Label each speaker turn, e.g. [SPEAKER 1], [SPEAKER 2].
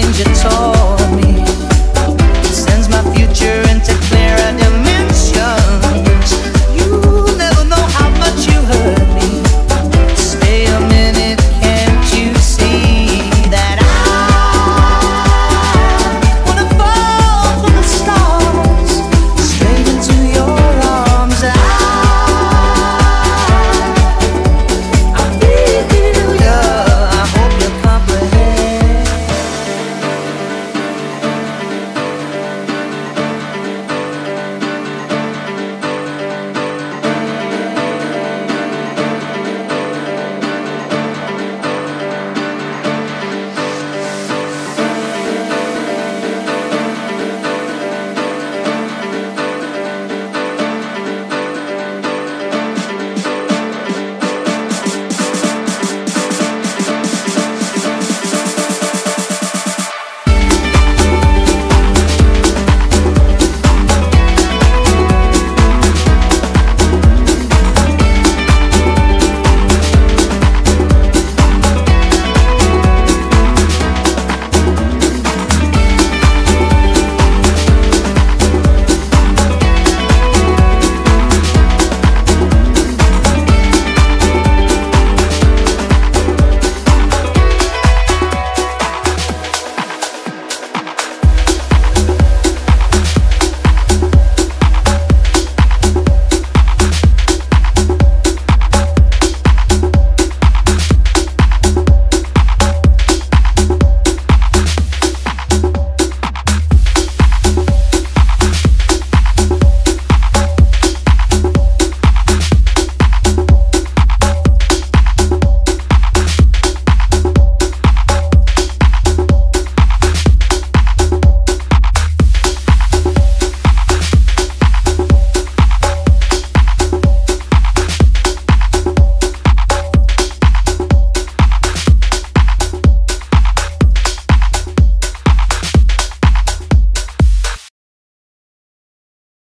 [SPEAKER 1] things you told.